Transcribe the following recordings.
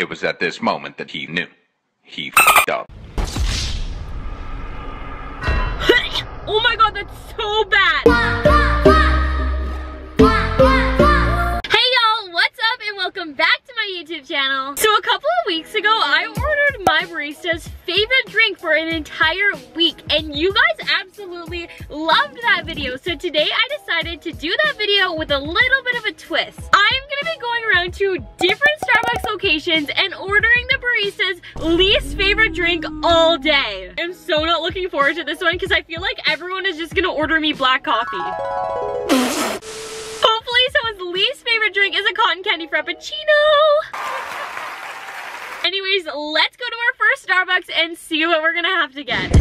It was at this moment that he knew. He f***ed up. oh my god, that's so bad. Hey y'all, what's up and welcome back to my YouTube channel. So a couple of weeks ago, I ordered my barista's favorite drink for an entire week and you guys absolutely loved that video. So today I decided to do that video with a little bit of a twist. I'm gonna be going around to different Starbucks locations and ordering the barista's least favorite drink all day. I'm so not looking forward to this one because I feel like everyone is just gonna order me black coffee. Hopefully someone's least favorite drink is a cotton candy frappuccino. Anyways, let's go to our first Starbucks and see what we're gonna have to get.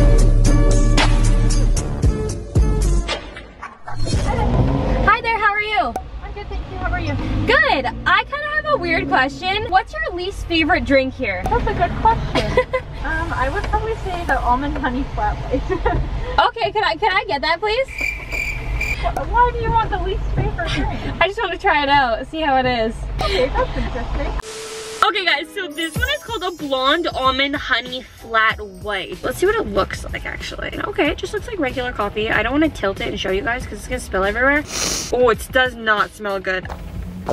Hi there, how are you? I'm good, thank you. How are you? Good. I kind of have a weird question. What's your least favorite drink here? That's a good question. um, I would probably say the almond honey flat white. Okay, can I can I get that please? Why do you want the least favorite drink? I just want to try it out, see how it is. Okay, that's interesting. Okay guys, so this one is called a blonde almond honey flat white. Let's see what it looks like actually. Okay, it just looks like regular coffee. I don't want to tilt it and show you guys because it's gonna spill everywhere. Oh, it does not smell good. Ew,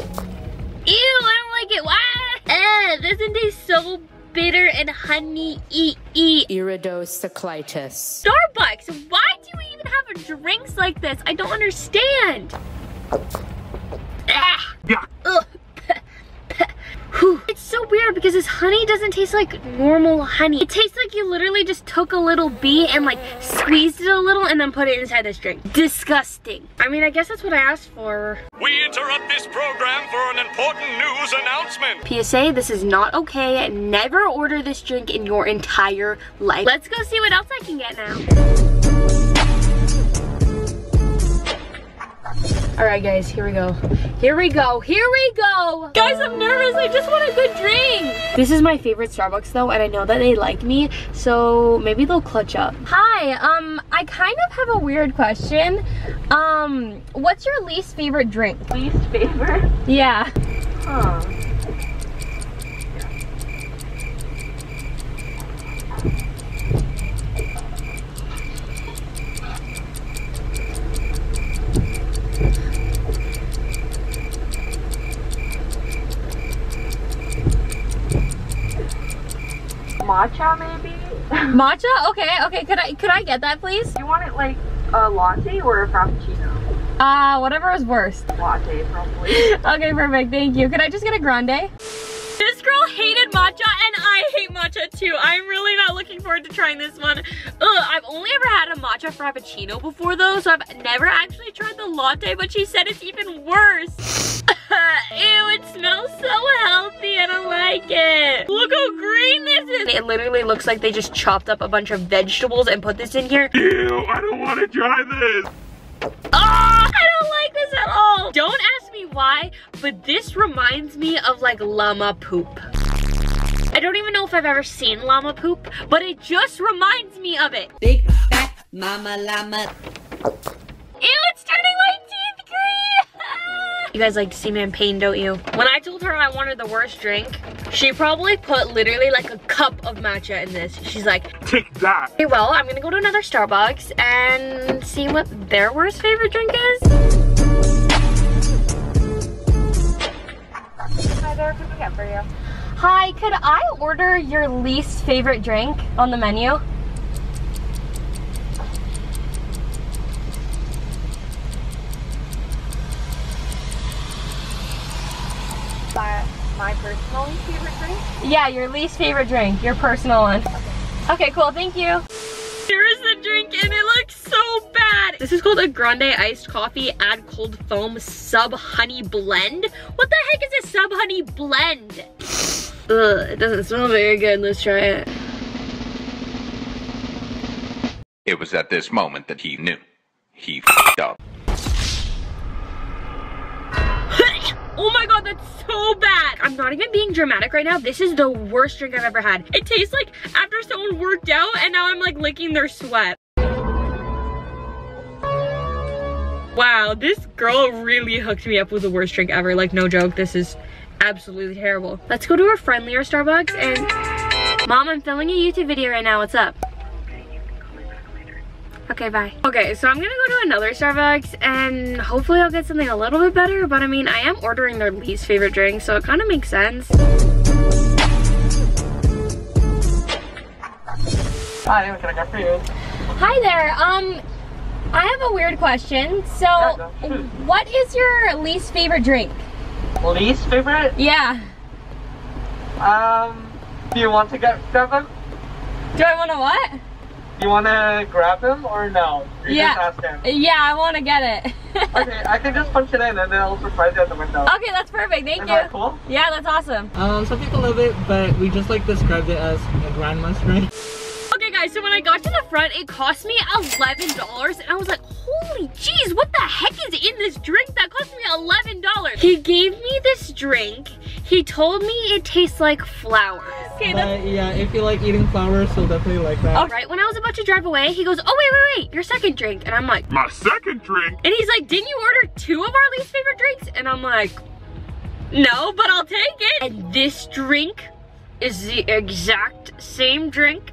I don't like it. Why? Eh, this one tastes so bitter and honey e e. iridocyclitis. Starbucks, why do we even have drinks like this? I don't understand. Ah. Yeah. Ugh. Whew. It's so weird because this honey doesn't taste like normal honey. It tastes like you literally just took a little bee and like squeezed it a little and then put it inside this drink. Disgusting. I mean, I guess that's what I asked for. We interrupt this program for an important news announcement. PSA, this is not okay. Never order this drink in your entire life. Let's go see what else I can get now. All right, guys, here we go. Here we go, here we go. Guys, I'm nervous, I just want a good drink. This is my favorite Starbucks though, and I know that they like me, so maybe they'll clutch up. Hi, um, I kind of have a weird question. Um, what's your least favorite drink? Least favorite? Yeah. Huh. Matcha maybe? Matcha? Okay, okay, could I could I get that please? you want it like a latte or a frappuccino? Uh, whatever is worse. Latte probably. Okay, perfect, thank you. Could I just get a grande? This girl hated matcha and I hate matcha too. I'm really not looking forward to trying this one. Ugh, I've only ever had a matcha frappuccino before though, so I've never actually tried the latte, but she said it's even worse. Ew, it smells so healthy. I don't like it. Look how green this is. It literally looks like they just chopped up a bunch of vegetables and put this in here. Ew, I don't want to try this. Oh, I don't like this at all. Don't ask me why, but this reminds me of like llama poop. I don't even know if I've ever seen llama poop, but it just reminds me of it. Big fat mama llama. Ew, it's turning my teeth green. you guys like to see me in pain, don't you? When I told her I wanted the worst drink, she probably put literally like a cup of matcha in this. She's like, Take that. okay, well, I'm gonna go to another Starbucks and see what their worst favorite drink is. Hi there, what can we get for you? Hi, could I order your least favorite drink on the menu? My, my personal favorite drink? Yeah, your least favorite drink, your personal one. Okay, cool, thank you. Here is the drink and it looks so bad. This is called a grande iced coffee, add cold foam, sub honey blend. What the heck is a sub honey blend? Ugh, it doesn't smell very good. Let's try it. It was at this moment that he knew. He f***ed up. Oh my god, that's so bad. I'm not even being dramatic right now. This is the worst drink I've ever had. It tastes like after someone worked out and now I'm like licking their sweat. Wow, this girl really hooked me up with the worst drink ever. Like, no joke, this is absolutely terrible. Let's go to a friendlier Starbucks and Mom, I'm filming a YouTube video right now. What's up? Okay, bye. Okay, so I'm gonna go to another Starbucks and hopefully I'll get something a little bit better, but I mean, I am ordering their least favorite drink, so it kind of makes sense. Hi, what can I get for you? Hi there, um, I have a weird question. So, Yeah, what is your least favorite drink? Least favorite? Yeah. Um, do you want to get grab him? Do I want to what? Do you want to grab him or no? You Yeah. just ask him. Yeah, I want to get it. Okay, I can just punch it in and then I'll surprise you at the window. okay, that's perfect. Thank Is you. that cool? Yeah, that's awesome. Um, some people love it, but we just like described it as a grandma's drink. Okay guys, so when I got to the front, it cost me $11 and I was like, holy jeez, what the heck is in this drink that cost me $11? He gave me this drink. He told me it tastes like flowers. Okay, But yeah, if you like eating flowers, you'll definitely like that. all right. When I was about to drive away, he goes, oh wait, wait, wait, your second drink. And I'm like, My second drink? and he's like, didn't you order two of our least favorite drinks? And I'm like, no, but I'll take it. And this drink is the exact same drink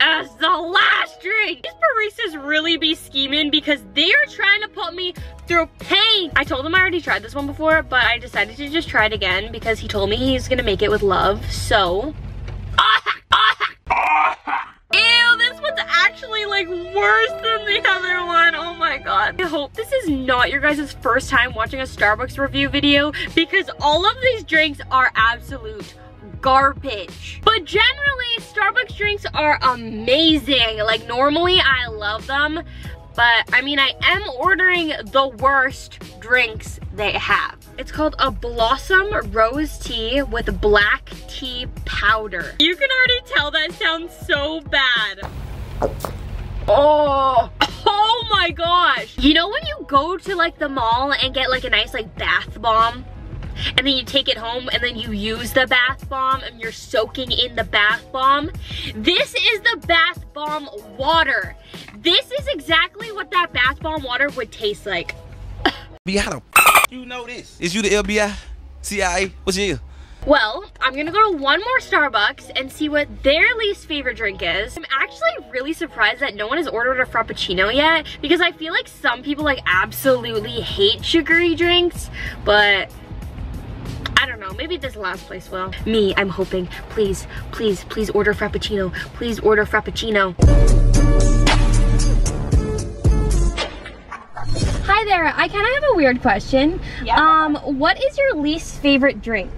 as the last drink. These baristas really be scheming because they are trying to put me through pain. I told him I already tried this one before, but I decided to just try it again because he told me he's gonna make it with love. So, Ew, this one's actually like worse than the other one. Oh my god. I hope this is not your guys' first time watching a Starbucks review video because all of these drinks are absolute garbage. But generally, Starbucks drinks are amazing. Like normally I love them, but I mean, I am ordering the worst drinks they have. It's called a Blossom Rose Tea with black tea powder. You can already tell that sounds so bad. Oh, oh my gosh. You know when you go to like the mall and get like a nice like bath bomb? And then you take it home and then you use the bath bomb and you're soaking in the bath bomb. This is the bath bomb water. This is exactly what that bath bomb water would taste like. B, how the you know this? Is you the FBI? CIA? What's your Well, I'm gonna go to one more Starbucks and see what their least favorite drink is. I'm actually really surprised that no one has ordered a Frappuccino yet because I feel like some people like absolutely hate sugary drinks, but I don't know, maybe this last place will. Me, I'm hoping, please, please, please order Frappuccino. Please order Frappuccino. Hi there, I kind of have a weird question. Yeah. Um, what is your least favorite drink?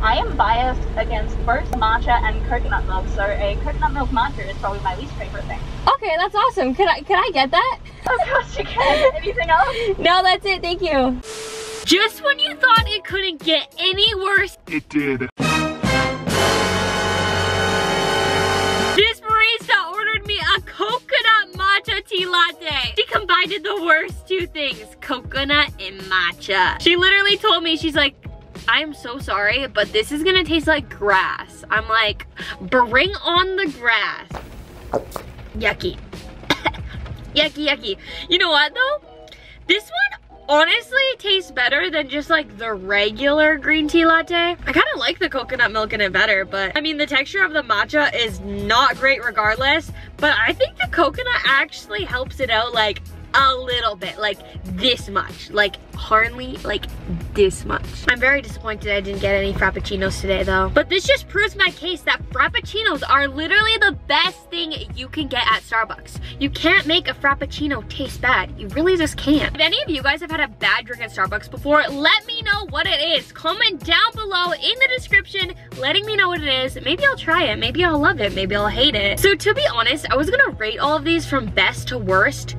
I am biased against first matcha and coconut milk, so a coconut milk matcha is probably my least favorite thing. Okay, that's awesome. Can I can I get that? Of course you can. Anything else? No, that's it. Thank you. Just when you thought it couldn't get any worse, It did. this barista ordered me a coconut matcha tea latte. She combined the worst two things, coconut and matcha. She literally told me, she's like, I am so sorry, but this is gonna taste like grass. I'm like, bring on the grass. Yucky. yucky, yucky. You know what though? This one honestly tastes better than just like the regular green tea latte. I kind of like the coconut milk in it better, but I mean the texture of the matcha is not great regardless, but I think the coconut actually helps it out like a little bit, like this much, like hardly like this much. I'm very disappointed I didn't get any Frappuccinos today though. But this just proves my case that Frappuccinos are literally the best thing you can get at Starbucks. You can't make a Frappuccino taste bad. You really just can't. If any of you guys have had a bad drink at Starbucks before, let me know what it is. Comment down below in the description letting me know what it is. Maybe I'll try it. Maybe I'll love it. Maybe I'll hate it. So to be honest, I was gonna rate all of these from best to worst,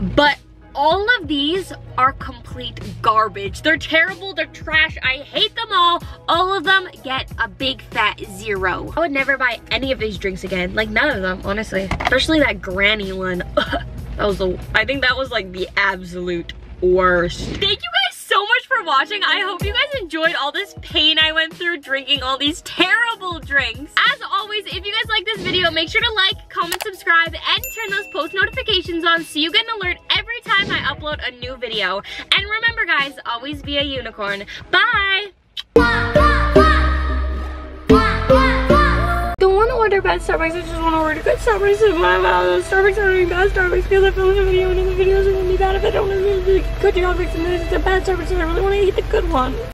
but all of these are complete garbage. They're terrible, they're trash, I hate them all. All of them get a big fat zero. I would never buy any of these drinks again. Like none of them, honestly. Especially that granny one. that was the, I think that was like the absolute worst. Thank you guys so so much for watching. I hope you guys enjoyed all this pain I went through drinking all these terrible drinks. As always, if you guys like this video, make sure to like, comment, subscribe, and turn those post notifications on so you get an alert every time I upload a new video. And remember guys, always be a unicorn. Bye! Want to order bad Starbucks, I just want to order good Starbucks. And my mouth, Starbucks are doing bad Starbucks because I filmed a video and the videos are going to be bad if I don't have good Starbucks and then it's a bad Starbucks and I really want to eat the good one.